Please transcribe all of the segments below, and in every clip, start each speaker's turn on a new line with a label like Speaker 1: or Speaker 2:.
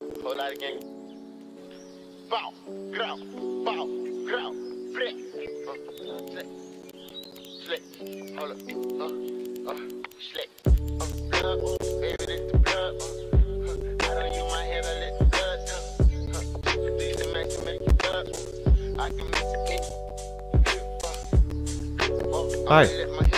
Speaker 1: Hold that again. Bow, grow, bow, grow, brick. Slick, slick, oh, hold up, oh, oh, uh, uh, slip. I'm blood, baby, this the blood. Uh, I don't use my head, I let the blood. Uh, uh, these the man can make you blood. I can make the king. Uh,
Speaker 2: I
Speaker 1: let my
Speaker 3: head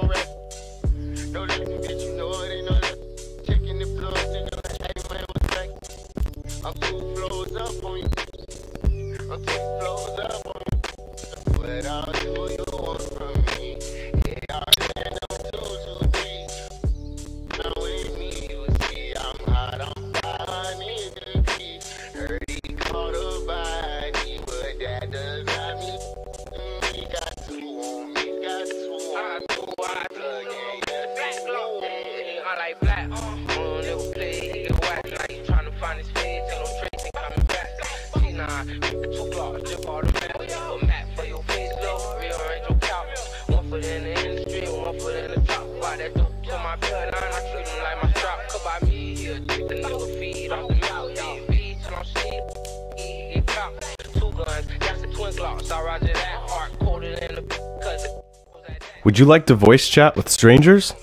Speaker 2: Would you like to voice chat with strangers?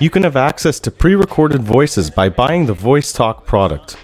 Speaker 2: You can have access to pre recorded voices by buying the Voice Talk product.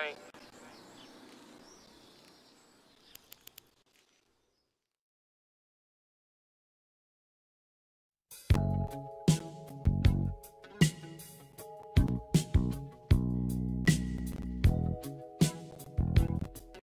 Speaker 3: Saint.